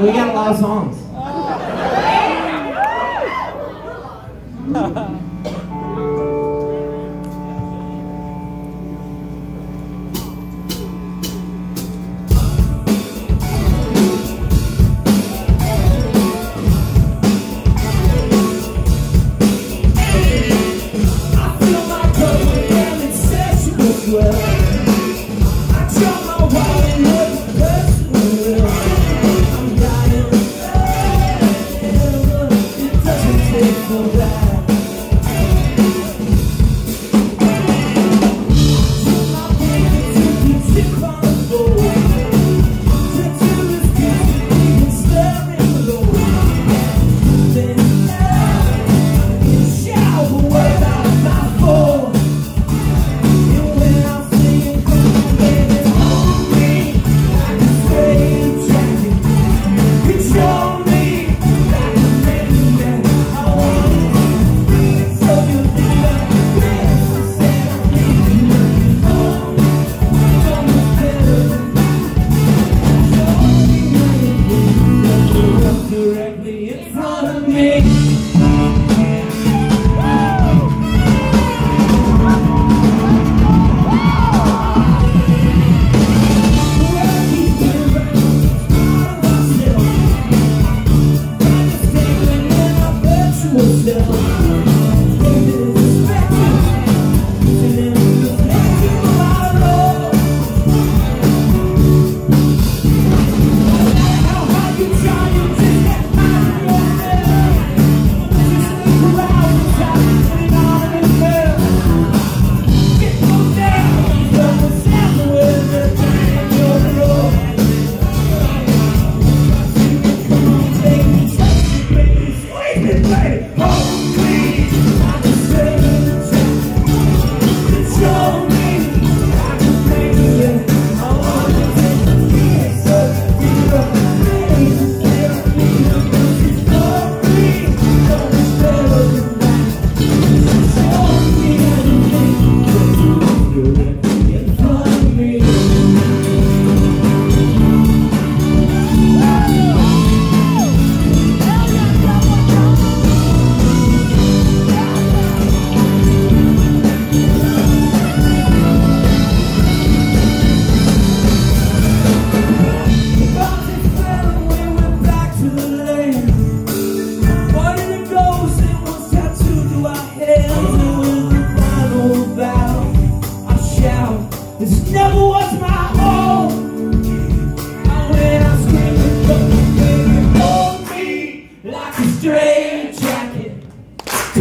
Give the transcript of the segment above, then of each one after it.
We got a lot of songs. faithful bride.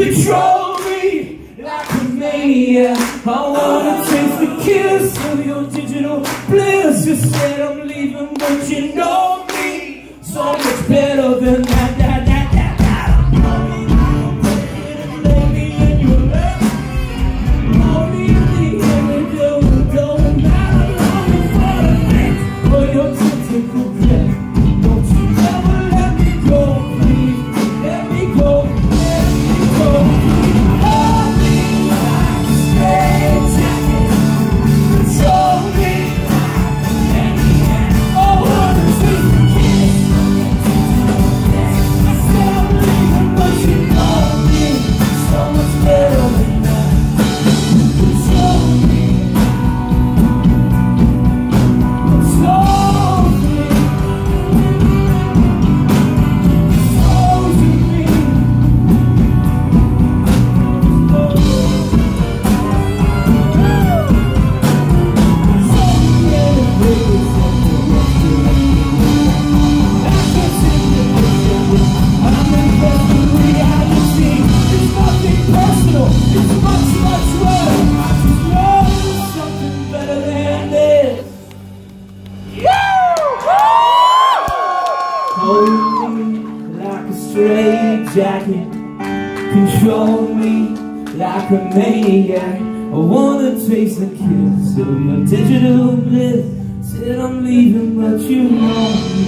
Control me like a mania. I wanna taste the kiss of your digital bliss. You said I'm leaving, but you know me so much better than that. jacket. Control me like a maniac. I wanna taste the kiss of your digital bliss. Said I'm leaving but you know